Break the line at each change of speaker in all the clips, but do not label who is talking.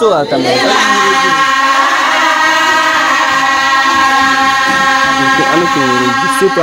Mo. Itu anu tu gisu tu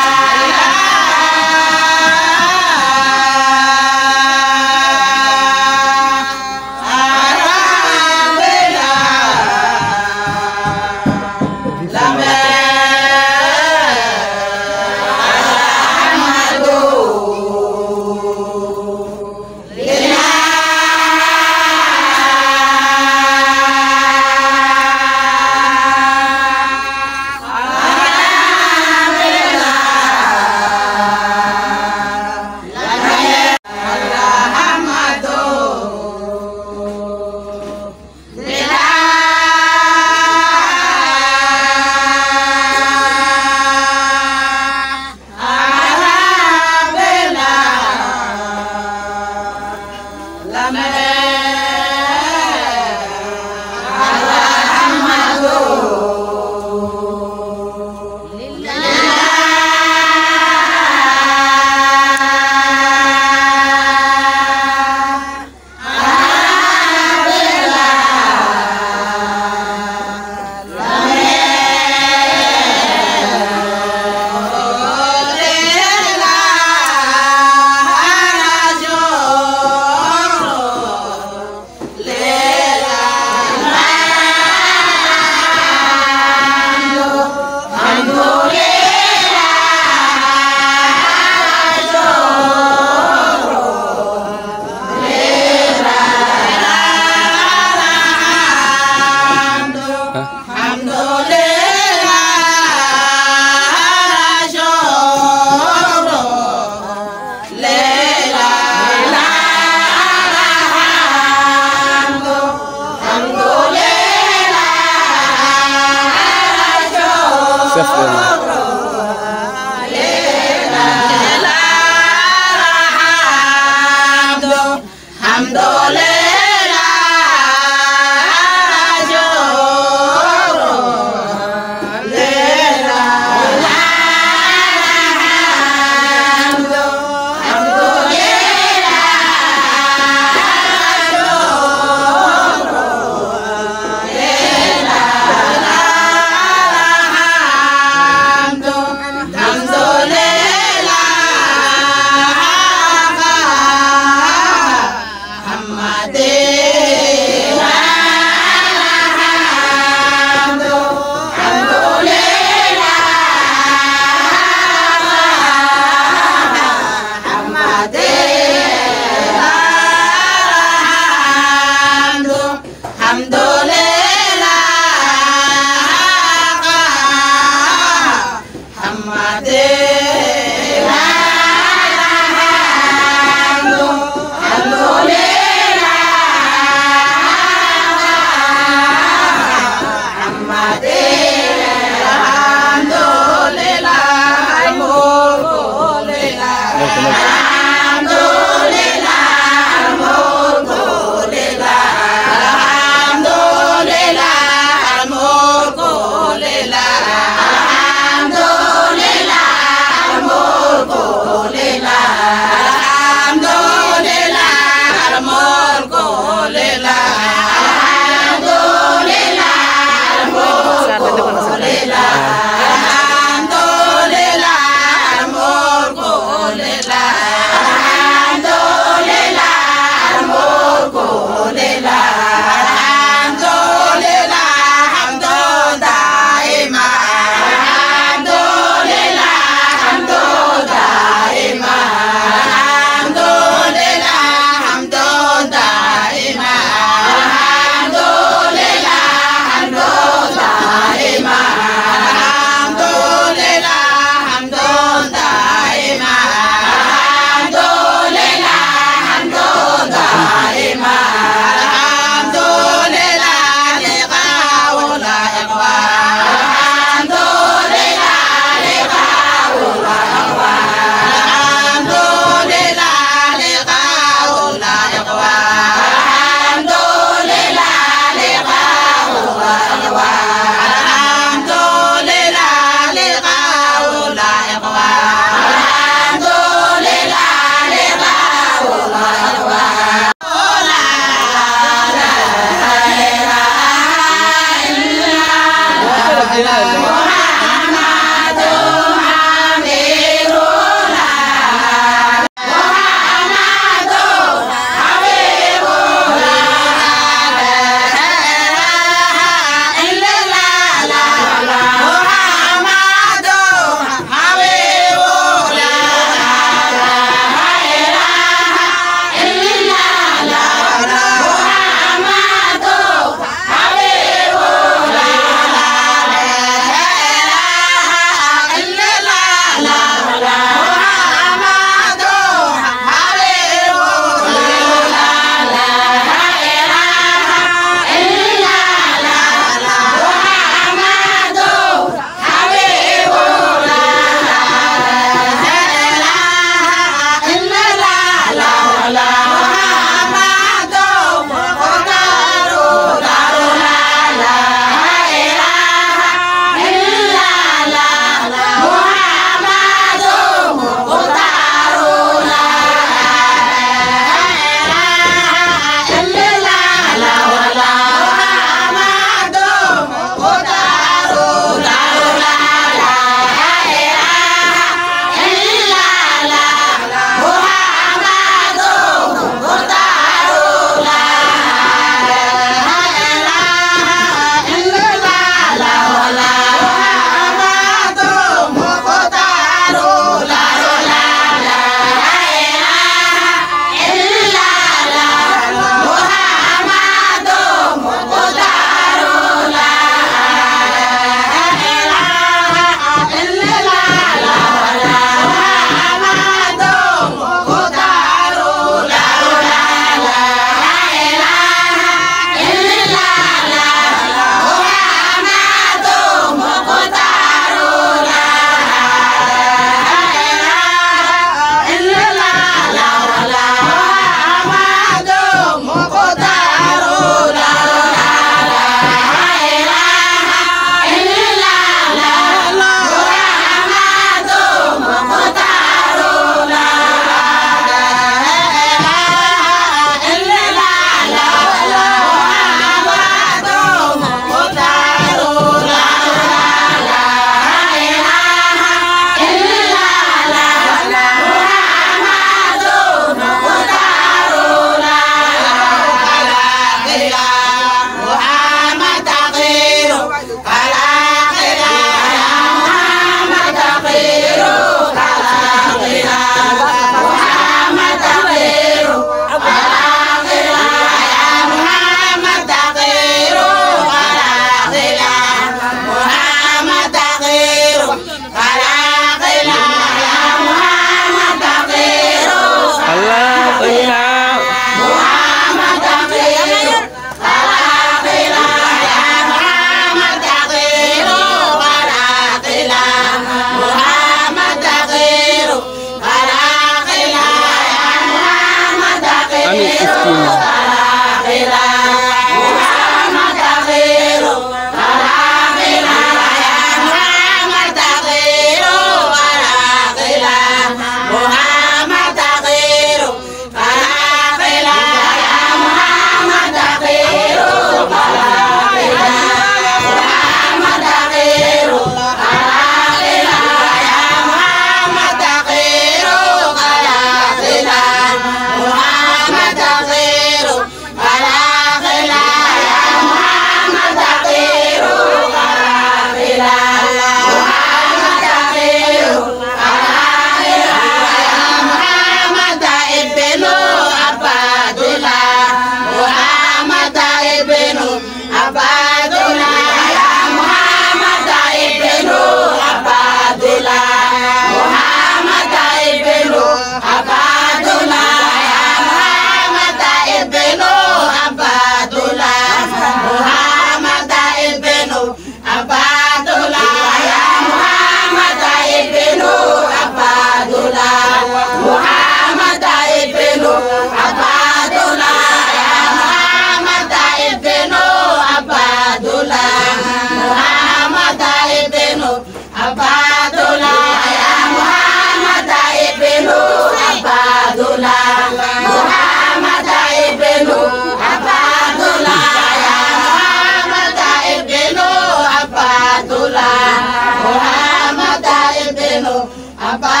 bye.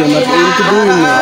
eu não aim to do.